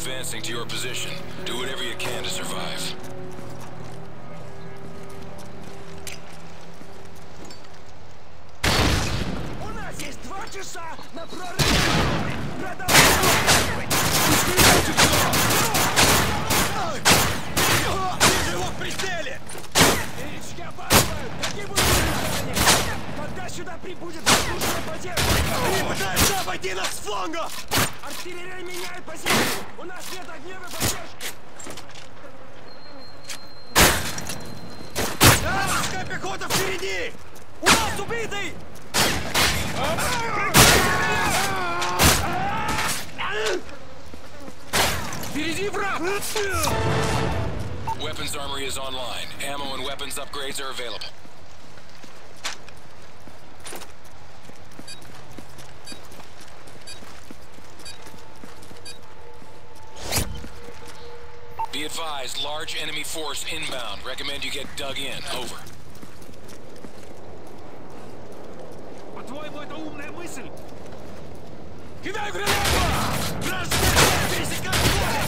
advancing to your position. Do whatever you can to survive. У нас есть два часа на прорыв! Продолжай! Вижу его в прицеле! Беречки опаздывают! Какие будут? Когда сюда прибудет воздушная поддержка? Они пытаются обойти нас с фланга! Артиллерия меняет позицию! У нас нет огневой поддержки! Вражеская пехота впереди! У нас убитый! Впереди враг! Weapons armory is online. Ammo and weapons upgrades are available. Be advised, large enemy force inbound. Recommend you get dug in. Over. По-твоему, это умная мысль? Кидай гранату! Вражеская пересекает поле!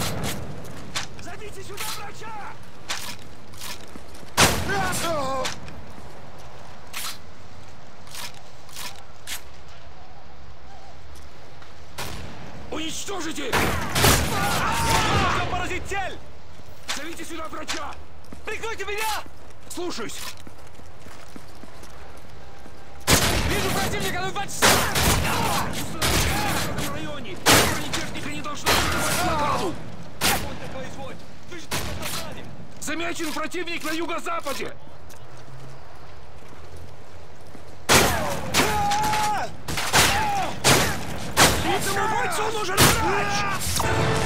Зовите сюда врача! Уничтожите! Невозможно поразить цель! Зовите сюда врача! Прикройте меня! Слушаюсь! Вижу противника 2 часа! В районе! Бронетехника не должна быть! Замечен противник на юго-западе! Этому бойцу нужен врач!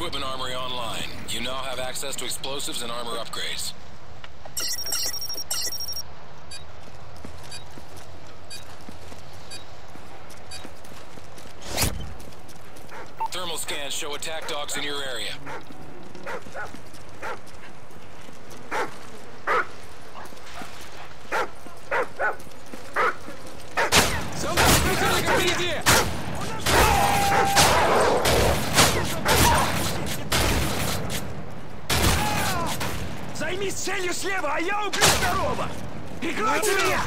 Equipment armory online. You now have access to explosives and armor upgrades. Thermal scans show attack dogs in your area. Целью слева, а я убью второго! Прикройте меня!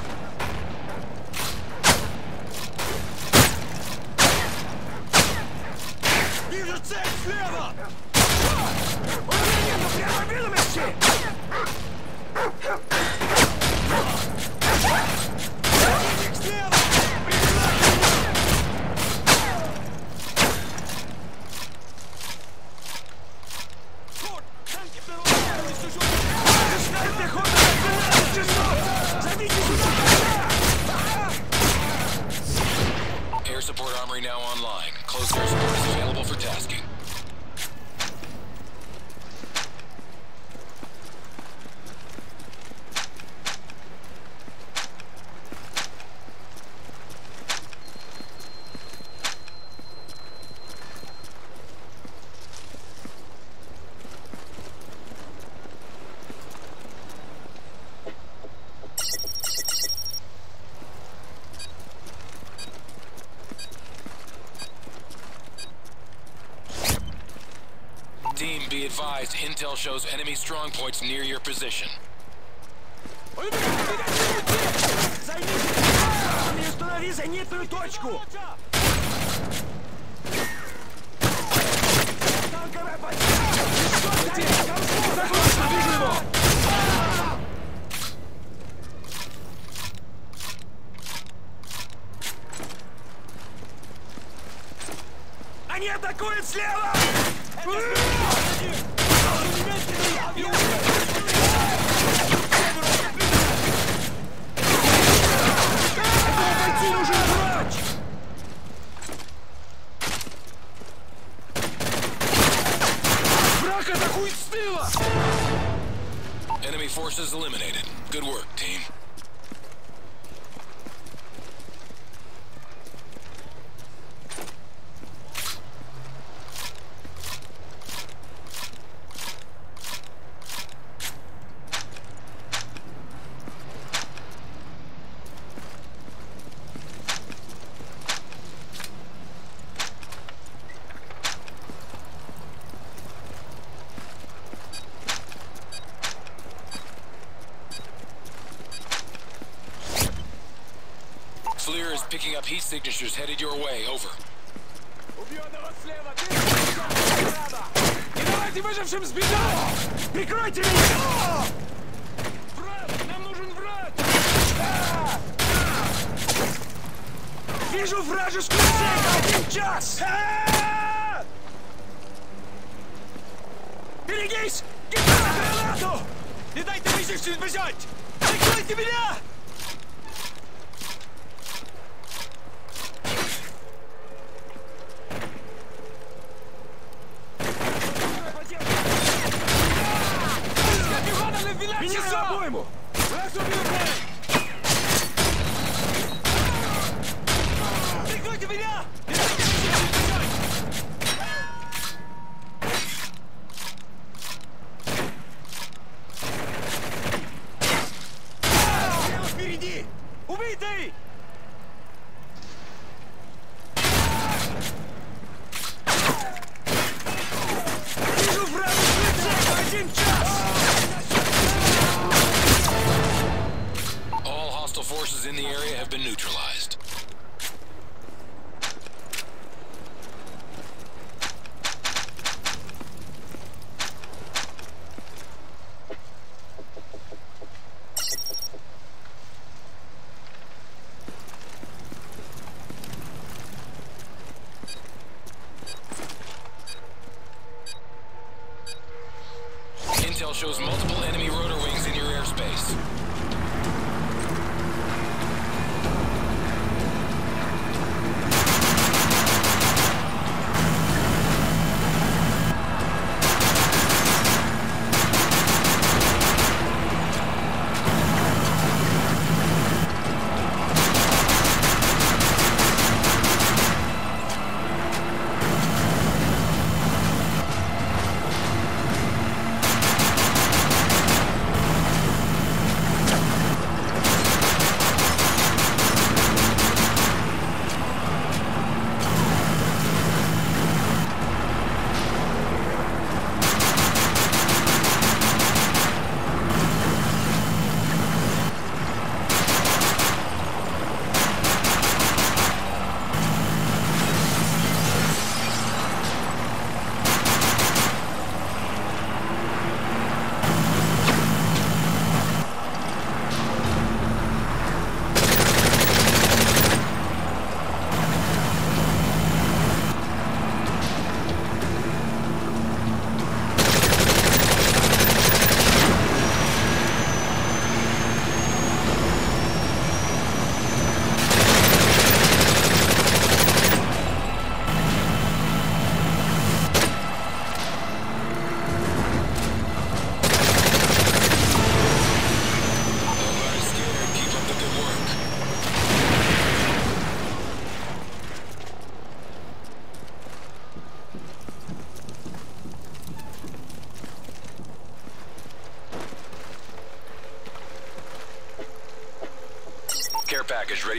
Вижу цель слева! У меня нету прямой видимости! Противник слева! Форд, танки второго ранга уничтожены! Вражеская пехота на 12 часов! Зовите сюда врача! Air support armory now online. Close air support is available for tasking. Team, be advised, intel shows enemy strong points near your position. Займите! И установи зенитную точку! Танковая поддержка! Согласно, вижу его! Они атакуют слева! Этому Enemy forces eliminated. Good work. Heat signatures headed your way. Over. Давайте выжившим сбежать! Прикройте меня! Враг! Нам нужен враг! Вижу вражескую цель! Один час! Берегись! Гитара гранату! Не дайте выжившим сбежать! Прикройте меня!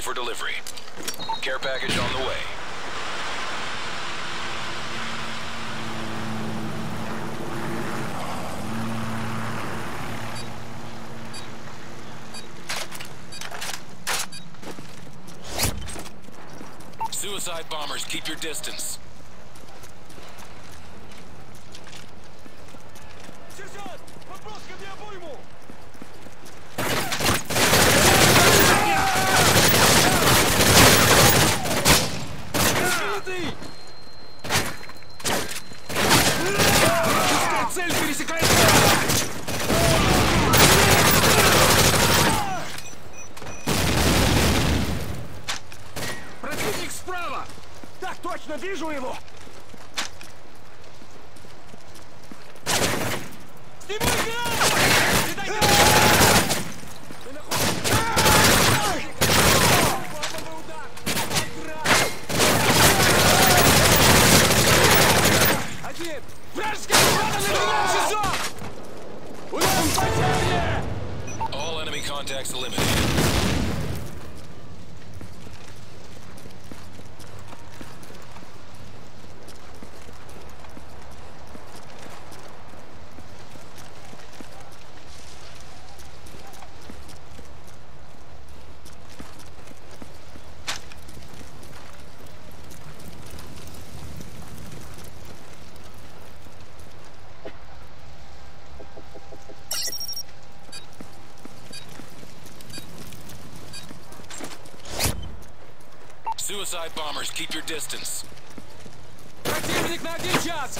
for delivery. Care package on the way. Suicide bombers, keep your distance. Suicide bombers, keep your distance. Противник на один час!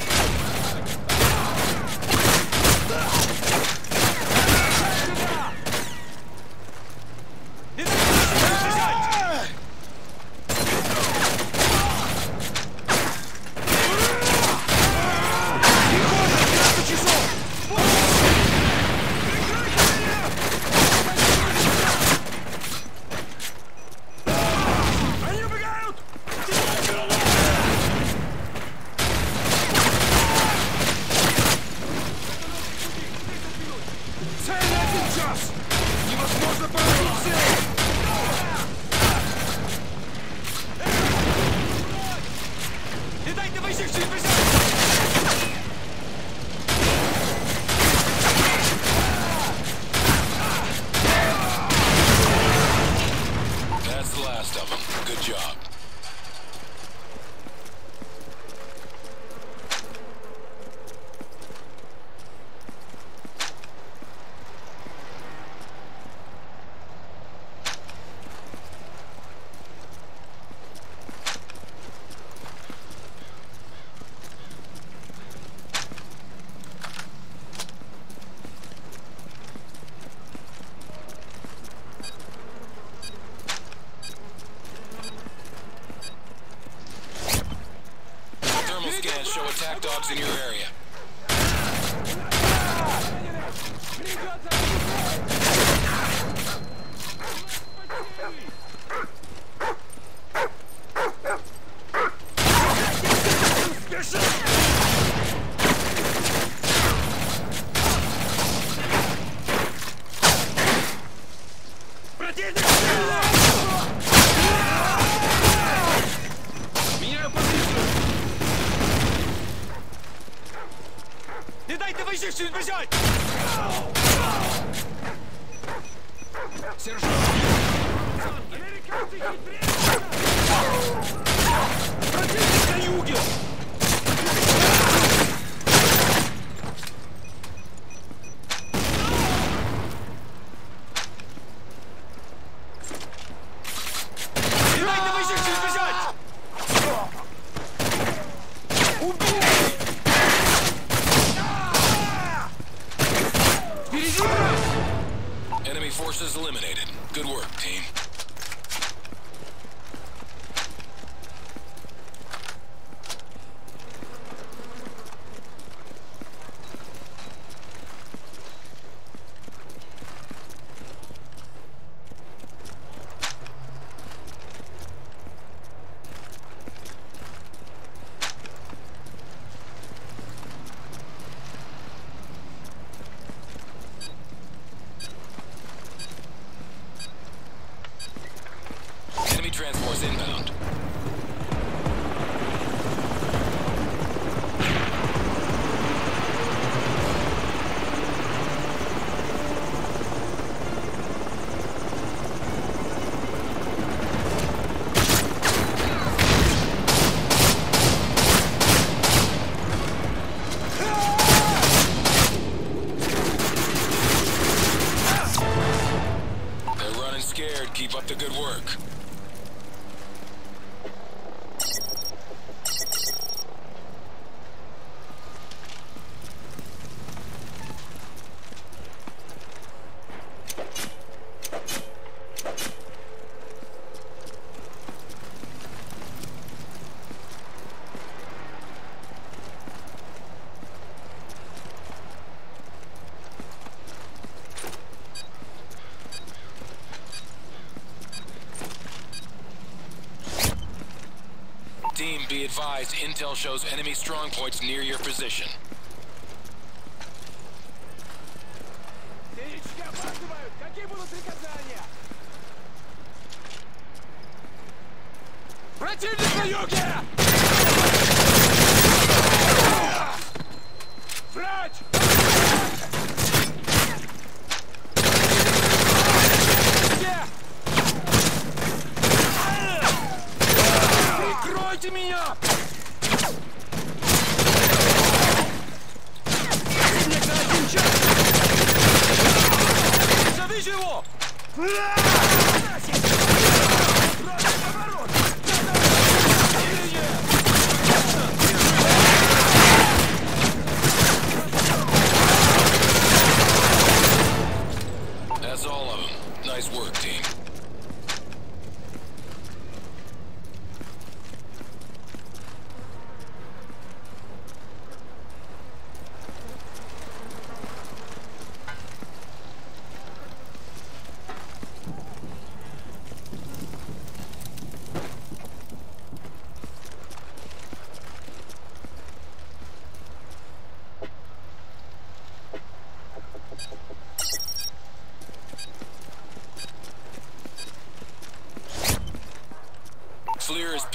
Scans show attack dogs in your area. team. Intel shows enemy strong points near your position.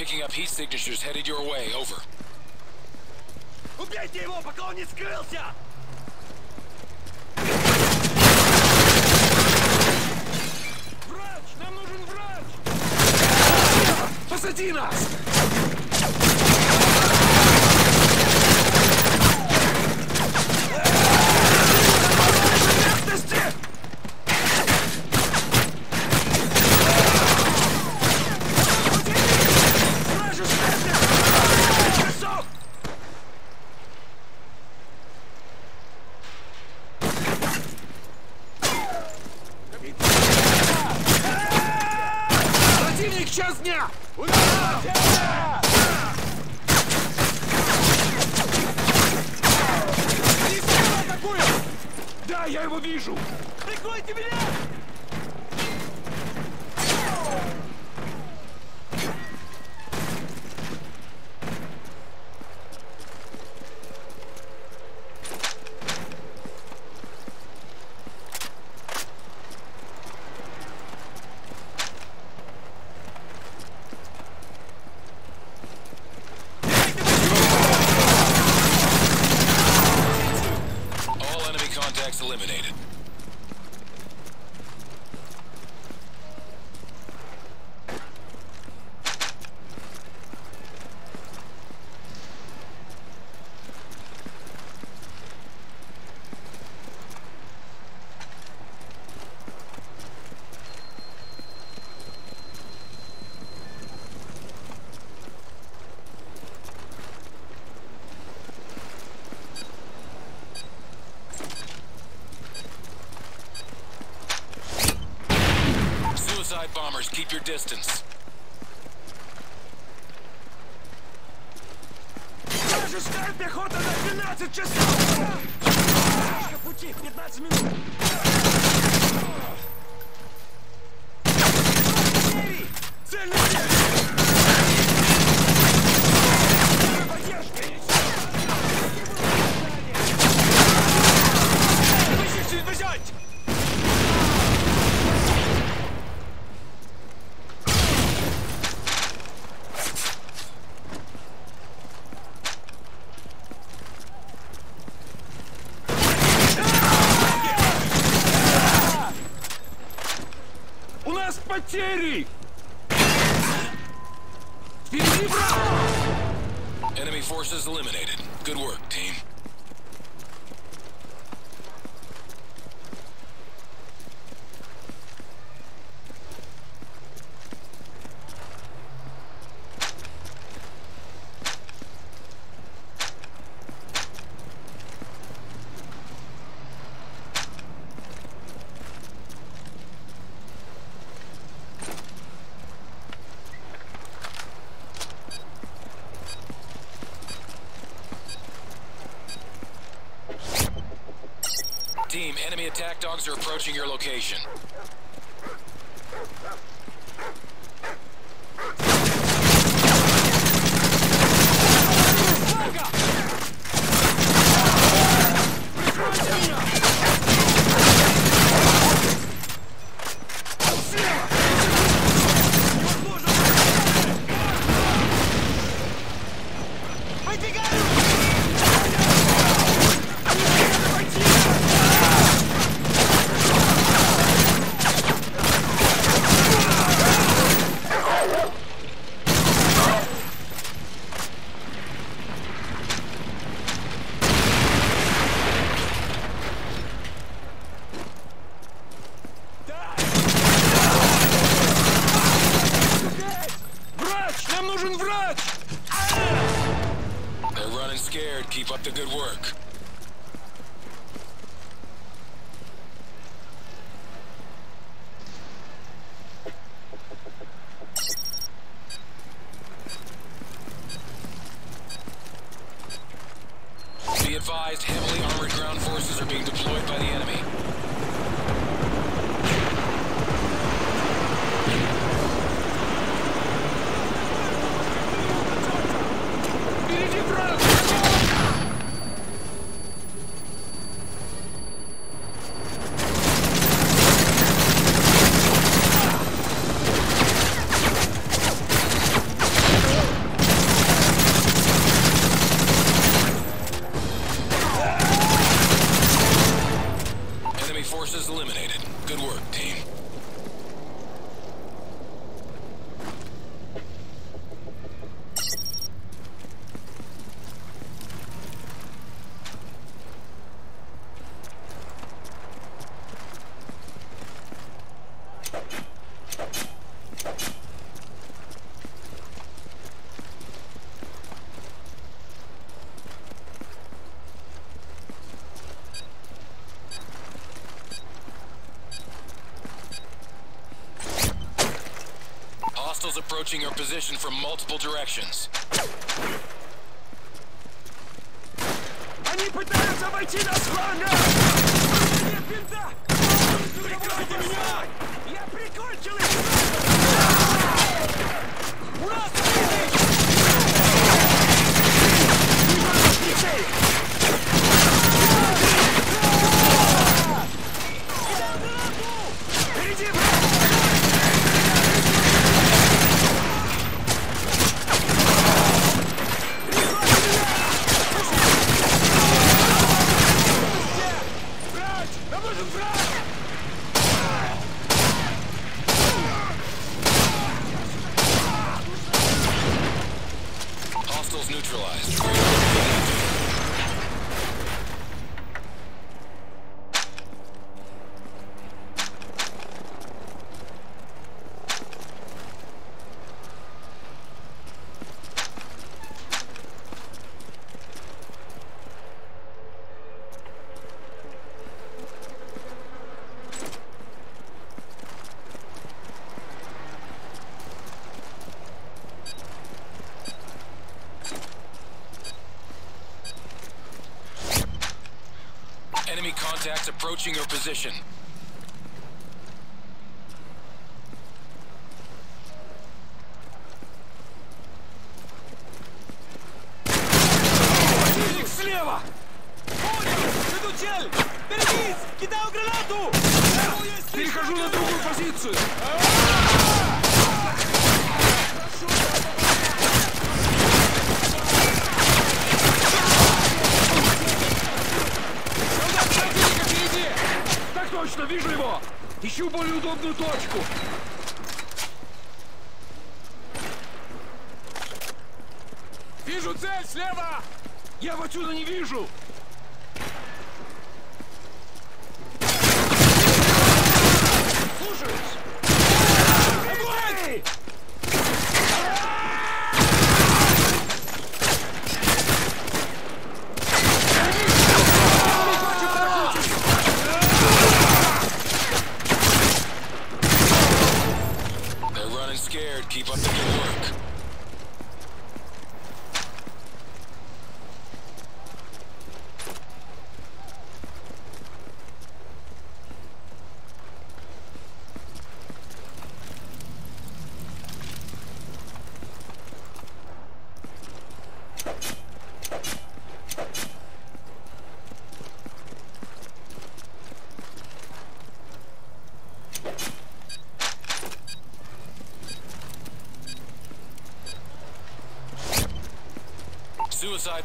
Picking up heat signatures headed your way. Over. Убейте его, пока он не скрылся! Врач! Нам нужен врач! Посади нас! Я его вижу! Прикройте меня! bombers, keep your distance. Вражеская пехота на 12 часов! По пути, 15 минут! Артиллерии! Цель на attack dogs are approaching your location. position from multiple directions. Они пытаются обойти нас! Contacts approaching your position.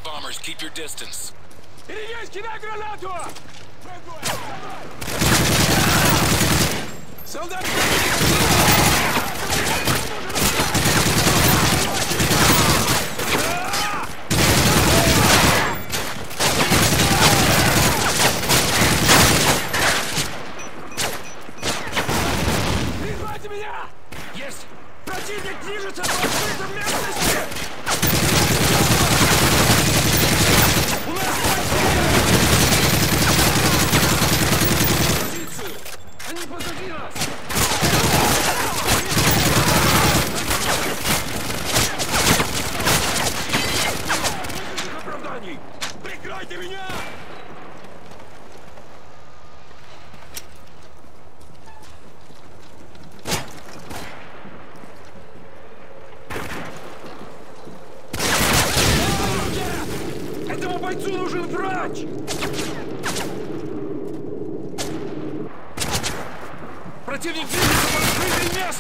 Bombers, keep your distance.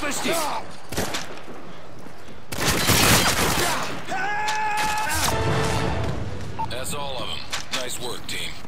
Слышите? That's all of them. Nice work, team.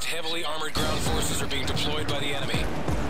Heavily armored ground forces are being deployed by the enemy.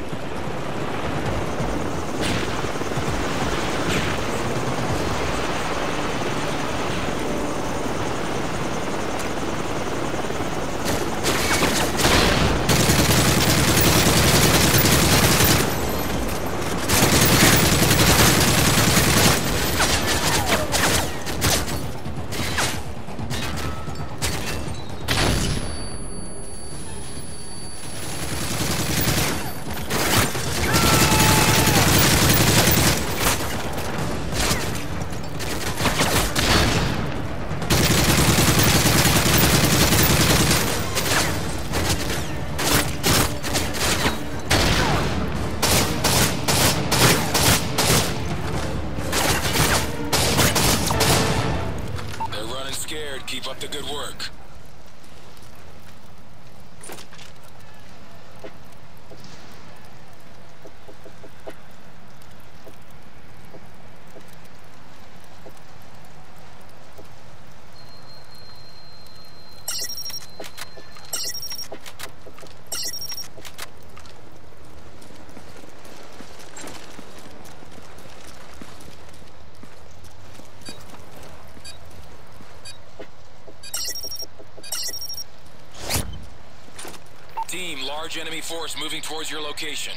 Scared. Keep up the good work. Force moving towards your location.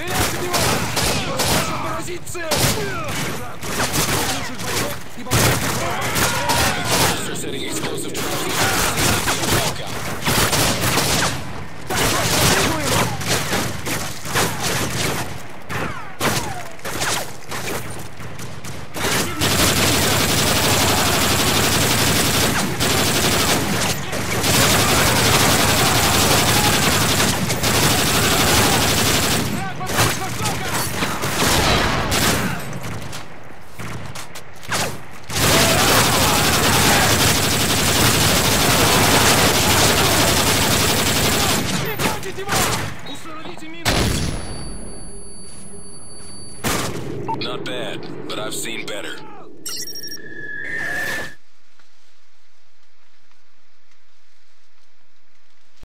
Стреляй в него! Должен поразить цель! Лучших бойцов и бойцов! Сергей Сколосов,